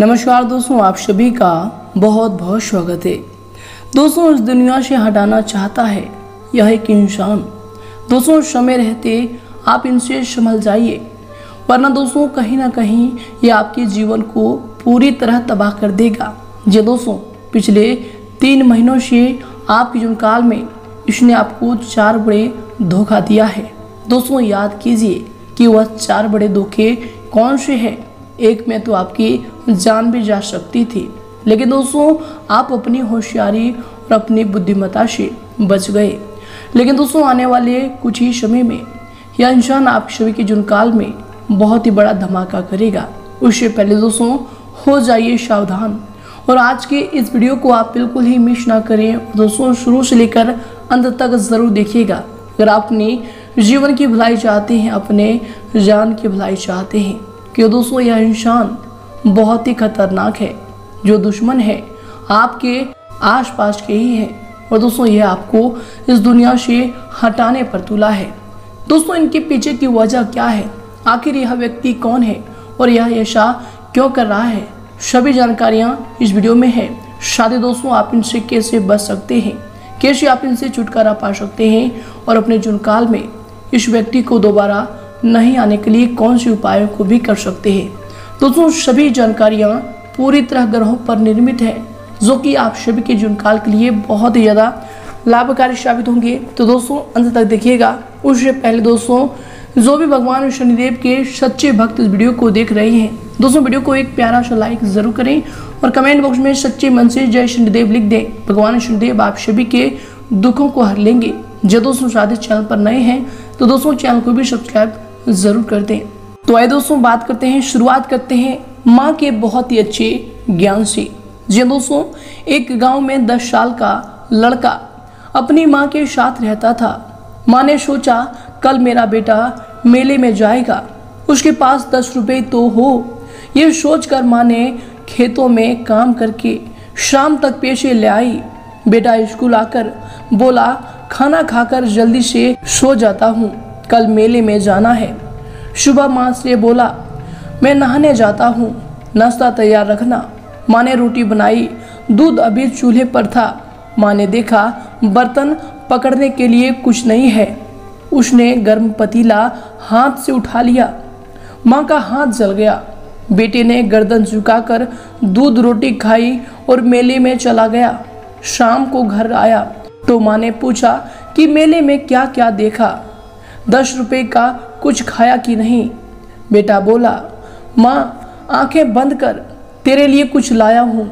नमस्कार दोस्तों, आप सभी का बहुत बहुत स्वागत है। दोस्तों, इस दुनिया से हटाना चाहता है, यह एक इंसान। दोस्तों, समय रहते आप इनसे संभल जाइए, वरना दोस्तों, कहीं ना कहीं ये आपके जीवन को पूरी तरह तबाह कर देगा। जे दोस्तों, पिछले तीन महीनों से आपके जीवन काल में इसने आपको चार बड़े धोखा दिया है। दोस्तों, याद कीजिए कि वह चार बड़े धोखे कौन से हैं? एक में तो आपकी जान भी जा सकती थी। लेकिन दोस्तों, आप अपनी होशियारी और अपनी बुद्धिमत्ता से बच गए। लेकिन दोस्तों, आने वाले कुछ ही समय में यह इंसान आप सभी के जुनकाल में बहुत ही बड़ा धमाका करेगा। उससे पहले दोस्तों, हो जाइए सावधान। और आज के इस वीडियो को आप बिल्कुल ही मिस ना करें। दोस्तों, शुरू से लेकर अंत तक ज़रूर देखिएगा। अगर आप अपनी जीवन की भलाई चाहते हैं, अपने जान की भलाई चाहते हैं कि दोस्तों यह इंसान बहुत ही खतरनाक है, जो दुश्मन है, आपके आसपास के ही है। और दोस्तों यह आपको इस दुनिया से हटाने पर तुला है। दोस्तों इनके पीछे की वजह क्या है? आखिर यह व्यक्ति कौन है? और यह ऐसा क्यों कर रहा है? सभी जानकारियाँ इस वीडियो में है। शादी दोस्तों आप इनसे कैसे बच सकते हैं? कैसे आप इनसे छुटकारा पा सकते हैं? और अपने जुनकाल में इस व्यक्ति को दोबारा नहीं आने के लिए कौन से उपायों को भी कर सकते हैं? दोस्तों, सभी जानकारियाँ पूरी तरह ग्रहों पर निर्मित है, जो कि आप सभी के जुनकाल के लिए बहुत ही ज़्यादा लाभकारी साबित होंगे। तो दोस्तों, अंत तक देखिएगा। उससे पहले दोस्तों, जो भी भगवान शनिदेव के सच्चे भक्त इस वीडियो को देख रहे हैं, दोस्तों, वीडियो को एक प्यारा सा लाइक ज़रूर करें और कमेंट बॉक्स में सच्चे मन से जय शनिदेव लिख दें। भगवान शनिदेव आप सभी के दुखों को हर लेंगे। जो दोस्तों शादी चैनल पर नए हैं तो दोस्तों, चैनल को भी सब्सक्राइब ज़रूर कर दें। तो आए दोस्तों, बात करते हैं, शुरुआत करते हैं माँ के बहुत ही अच्छे ज्ञान से। जी दोस्तों, एक गाँव में दस साल का लड़का अपनी माँ के साथ रहता था। माँ ने सोचा, कल मेरा बेटा मेले में जाएगा, उसके पास दस रुपए तो हो। ये सोचकर माँ ने खेतों में काम करके शाम तक पेशे ले आई। बेटा स्कूल आकर बोला, खाना खाकर जल्दी से सो जाता हूँ, कल मेले में जाना है। सुबह माँ से बोला, मैं नहाने जाता हूँ। नाश्ता तैयार रखना। माँ ने रोटी बनाई। दूध अभी चूल्हे पर था। माँ ने देखा, बर्तन पकड़ने के लिए कुछ नहीं है। उसने गर्म पतीला हाथ से उठा लिया। माँ का हाथ जल गया। बेटे ने गर्दन झुकाकर दूध रोटी खाई और मेले में चला गया। शाम को घर आया। तो माँ ने पूछा कि मेले में क्या क्या देखा? दस रुपए का कुछ खाया कि नहीं? बेटा बोला, माँ, आँखें बंद कर, तेरे लिए कुछ लाया हूँ।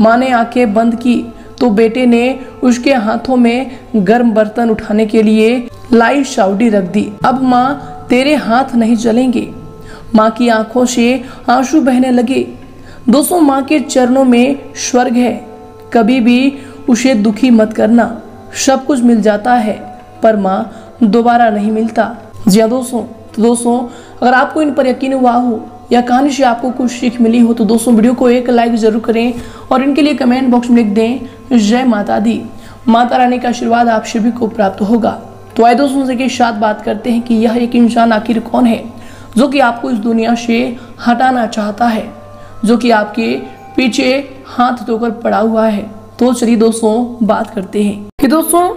माँ ने आँखें बंद की तो बेटे ने उसके हाथों में गर्म बर्तन उठाने के लिए लाई शाउडी रख दी। अब माँ, तेरे हाथ नहीं चलेंगे माँ की आँखों से आँसू बहने लगे। दोस्तों, माँ के चरणों में स्वर्ग है। कभी भी उसे दुखी मत करना। सब कुछ मिल जाता है, पर माँ दोबारा नहीं मिलता। जी हाँ दोस्तों तो दोस्तों, अगर आपको इन पर यकीन हुआ हो, या कहानी से आपको कुछ सीख मिली हो तो दोस्तों, वीडियो को एक लाइक ज़रूर करें और इनके लिए कमेंट बॉक्स में लिख दें, जय माता दी। माता रानी का आशीर्वाद आप सभी को प्राप्त होगा। तो आए दोस्तों से के साथ बात करते हैं कि यह एक इंसान आखिर कौन है, जो कि आपको इस दुनिया से हटाना चाहता है, जो कि आपके पीछे हाथ धोकर पड़ा हुआ है। तो चलिए दोस्तों, बात करते हैं। कि दोस्तों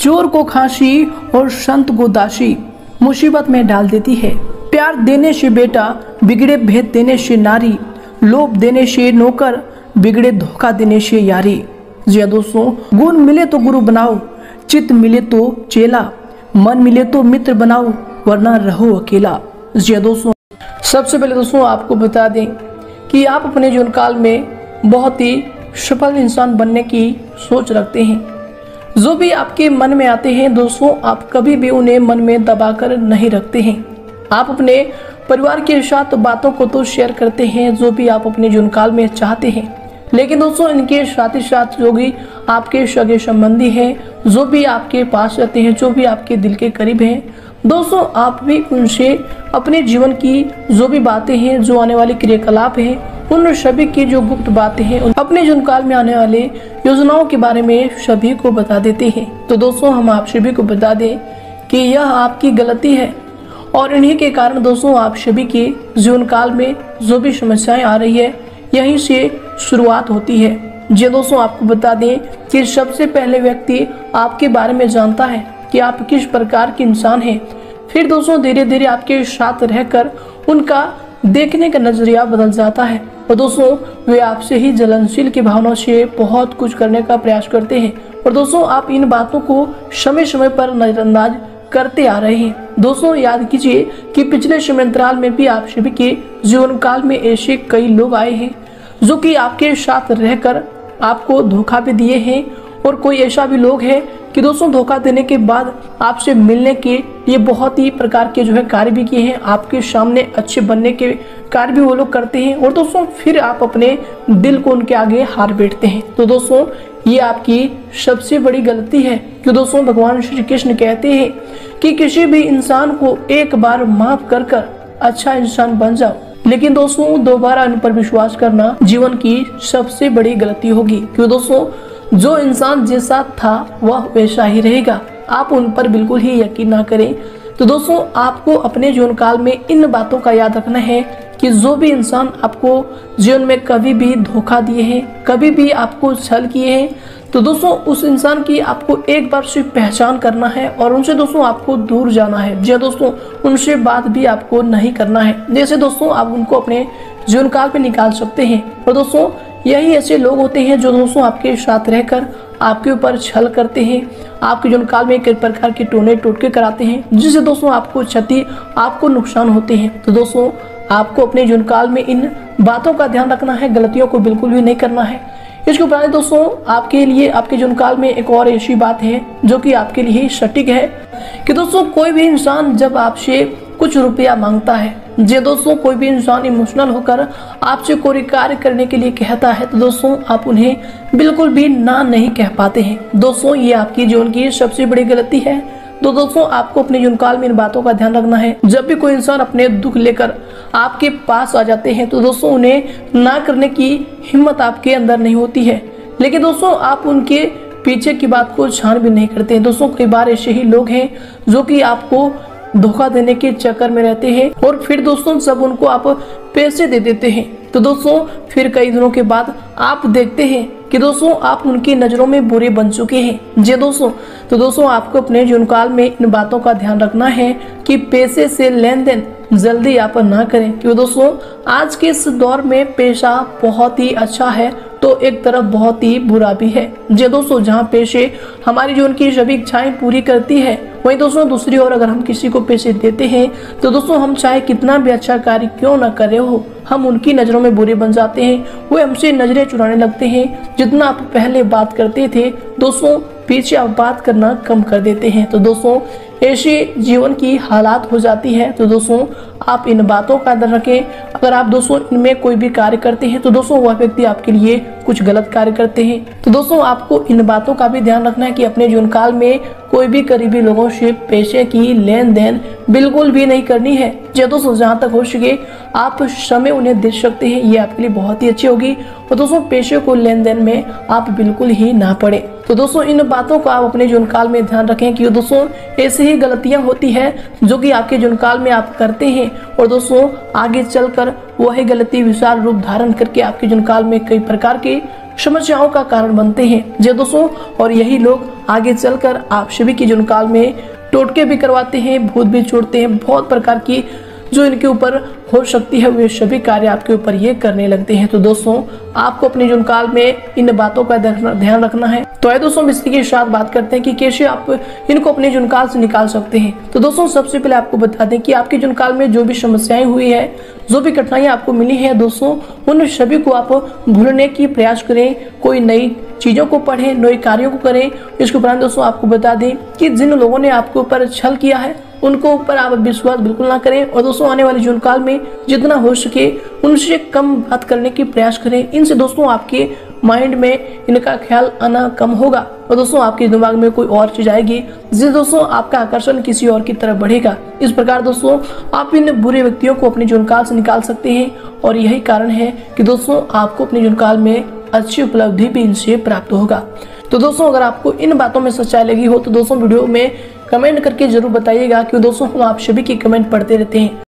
चोर को खांसी और संत को दासी मुसीबत में डाल देती है। प्यार देने से बेटा, बिगड़े भेद देने से नारी, लोभ देने से नौकर, बिगड़े धोखा देने से यारी। जी हाँ दोस्तों, गुण मिले तो गुरु बनाओ, चित्त मिले तो चेला, मन मिले तो मित्र बनाओ, वरना रहो अकेला। जी हाँ दोस्तों, सबसे पहले दोस्तों आपको बता दें कि आप अपने जीवन काल में बहुत ही सफल इंसान बनने की सोच रखते हैं। जो भी आपके मन में आते हैं, दोस्तों, आप कभी भी उन्हें मन में दबाकर नहीं रखते हैं। आप अपने परिवार के साथ बातों को तो शेयर करते हैं, जो भी आप अपने जुनकाल में चाहते हैं। लेकिन दोस्तों, इनके साथ ही साथ जो भी आपके सगे संबंधी हैं, जो भी आपके पास रहते हैं, जो भी आपके दिल के करीब हैं, दोस्तों, आप भी उनसे अपने जीवन की जो भी बातें हैं, जो आने वाले क्रियाकलाप हैं, उन सभी की जो गुप्त बातें हैं अपने जुनकाल में आने वाले योजनाओं के बारे में सभी को बता देते हैं। तो दोस्तों, हम आप सभी को बता दें कि यह आपकी गलती है और इन्हीं के कारण दोस्तों, आप सभी के जीवन काल में जो भी समस्याएँ आ रही है, यहीं से शुरुआत होती है। जी दोस्तों, आपको बता दें कि सबसे पहले व्यक्ति आपके बारे में जानता है कि आप किस प्रकार के इंसान हैं। फिर दोस्तों धीरे धीरे आपके साथ रहकर उनका देखने का नज़रिया बदल जाता है। और दोस्तों, वे आपसे ही जलनशील की भावना से बहुत कुछ करने का प्रयास करते हैं। और दोस्तों, आप इन बातों को समय समय पर नजरअंदाज करते आ रहे हैं। दोस्तों, याद कीजिए कि पिछले समयंतराल में भी आप सभी के जीवन काल में ऐसे कई लोग आए हैं, जो कि आपके साथ रहकर आपको धोखा भी दिए हैं। और कोई ऐसा भी लोग है कि दोस्तों, धोखा देने के बाद आपसे मिलने के लिए बहुत ही प्रकार के जो है कार्य भी किए हैं। आपके सामने अच्छे बनने के कार्य भी वो लोग करते हैं और दोस्तों, फिर आप अपने दिल को उनके आगे हार बैठते हैं। तो दोस्तों, ये आपकी सबसे बड़ी गलती है कि दोस्तों, भगवान श्री कृष्ण कहते हैं कि किसी भी इंसान को एक बार माफ़ कर कर अच्छा इंसान बन जाओ। लेकिन दोस्तों, दोबारा इन पर विश्वास करना जीवन की सबसे बड़ी गलती होगी। क्यों दोस्तों? जो इंसान जैसा था, वह वैसा ही रहेगा। आप उन पर बिल्कुल ही यकीन ना करें। तो दोस्तों, आपको अपने जीवन काल में इन बातों का याद रखना है कि जो भी इंसान आपको जीवन में कभी भी धोखा दिए हैं, कभी भी आपको छल किए हैं तो दोस्तों, उस इंसान की आपको एक बार सिर्फ़ पहचान करना है और उनसे दोस्तों आपको दूर जाना है। जी हाँ दोस्तों, उनसे बात भी आपको नहीं करना है। जैसे दोस्तों, आप उनको अपने जीवन काल में निकाल सकते हैं। और दोस्तों यही ऐसे लोग होते हैं जो दोस्तों आपके साथ रहकर, आपके ऊपर छल करते हैं। आपके जीवन काल में कई प्रकार के टोने टोटके कराते हैं, जिससे दोस्तों आपको क्षति, आपको नुकसान होते हैं। तो दोस्तों, आपको अपने जीवन काल में इन बातों का ध्यान रखना है, गलतियों को बिल्कुल भी नहीं करना है। इसके उपरांत दोस्तों, आपके लिए, आपके जीवन काल में एक और ऐसी बात है, जो कि आपके लिए सटीक है कि दोस्तों, कोई भी इंसान जब आपसे कुछ रुपया माँगता है। जे दोस्तों, कोई भी इंसान इमोशनल होकर आपसे कोई कार्य करने के लिए कहता है तो दोस्तों, आप उन्हें बिल्कुल भी ना नहीं कह पाते हैं। दोस्तों, ये आपकी जीवन की सबसे बड़ी गलती है। तो दोस्तों, आपको अपने जीवन काल में इन बातों का ध्यान रखना है। जब भी कोई इंसान अपने दुख लेकर आपके पास आ जाते हैं तो दोस्तों, उन्हें ना करने की हिम्मत आपके अंदर नहीं होती है। लेकिन दोस्तों, आप उनके पीछे की बात को छान भी नहीं करते हैं। दोस्तों, कई बार ऐसे ही लोग हैं जो कि आपको धोखा देने के चक्कर में रहते हैं और फिर दोस्तों जब उनको आप पैसे दे देते हैं तो दोस्तों फिर कई दिनों के बाद आप देखते हैं कि दोस्तों आप उनकी नज़रों में बुरे बन चुके हैं। जी दोस्तों तो दोस्तों आपको अपने जीवन काल में इन बातों का ध्यान रखना है कि पैसे से लेन देन जल्दी आप ना करें। क्यों दोस्तों, आज के इस दौर में पैसा बहुत ही अच्छा है तो एक तरफ़ बहुत ही बुरा भी है। जी दोस्तों, जहाँ पेशे हमारी जीवन की सभी इच्छाएँ पूरी करती है, वहीं दोस्तों दूसरी ओर अगर हम किसी को पेशे देते हैं तो दोस्तों हम चाहे कितना भी अच्छा कार्य क्यों ना रहे हो, हम उनकी नज़रों में बुरे बन जाते हैं। वो हमसे नज़रें चुराने लगते हैं, जितना आप पहले बात करते थे। दोस्तों पीछे आप बात करना कम कर देते हैं। तो दोस्तों, ऐसी जीवन की हालात हो जाती है। तो दोस्तों, आप इन बातों का अंदर रखें। अगर आप दोस्तों इनमें कोई भी कार्य करते हैं तो दोस्तों वह व्यक्ति आपके लिए कुछ गलत कार्य करते हैं। तो दोस्तों, आपको इन बातों का भी ध्यान रखना है कि अपने जीवन काल में कोई भी करीबी लोगों से पैसे की लेन देन बिल्कुल भी नहीं करनी है। जो दोस्तों जहाँ तक हो सके, आप समय उन्हें दे सकते हैं। ये आपके लिए बहुत ही अच्छी होगी। और दोस्तों, पैसे को लेन देन में आप बिल्कुल ही ना पड़े। तो दोस्तों, इन बातों को आप अपने जीवन में ध्यान रखें कि दोस्तों, ऐसी ही गलतियाँ होती है जो कि आपके जीवन काल में आप करते हैं। और दोस्तों, आगे चलकर वही गलती विशाल रूप धारण करके आपके जीवन काल में कई प्रकार की समस्याओं का कारण बनते हैं। जी दोस्तों, और यही लोग आगे चलकर आप सभी के जीवन काल में टोटके भी करवाते हैं, भूत भी छोड़ते हैं, बहुत प्रकार की जो इनके ऊपर हो सकती है, वे सभी कार्य आपके ऊपर ये करने लगते हैं। तो दोस्तों, आपको अपने जुन काल में इन बातों का ध्यान रखना है। तो है दोस्तों इसी के साथ बात करते हैं कि कैसे आप इनको अपने जीवन काल से निकाल सकते हैं। तो दोस्तों, सबसे पहले आपको बता दें कि आपके जीवन काल में जो भी समस्याएँ हुई है, जो भी कठिनाइयाँ आपको मिली है, दोस्तों, उन सभी को आप भूलने की प्रयास करें। कोई नई चीज़ों को पढ़ें नए कार्यों को करें। इसके उपरांत दोस्तों, आपको बता दें कि जिन लोगों ने आपके ऊपर छल किया है उनको ऊपर आप विश्वास बिल्कुल ना करें और दोस्तों, आने वाले जीवन काल में जितना हो सके उनसे कम बात करने की प्रयास करें। इनसे दोस्तों, आपके माइंड में इनका ख्याल आना कम होगा और दोस्तों, आपके दिमाग में कोई और चीज़ आएगी जिससे दोस्तों, आपका आकर्षण किसी और की तरफ़ बढ़ेगा। इस प्रकार दोस्तों, आप इन बुरे व्यक्तियों को अपने जीवन काल से निकाल सकते हैं और यही कारण है कि दोस्तों, आपको अपने जीवन काल में अच्छी उपलब्धि भी इनसे प्राप्त होगा। तो दोस्तों, अगर आपको इन बातों में सच्चाई लगी हो तो दोस्तों, वीडियो में कमेंट करके ज़रूर बताइएगा कि दोस्तों हम आप सभी की कमेंट पढ़ते रहते हैं।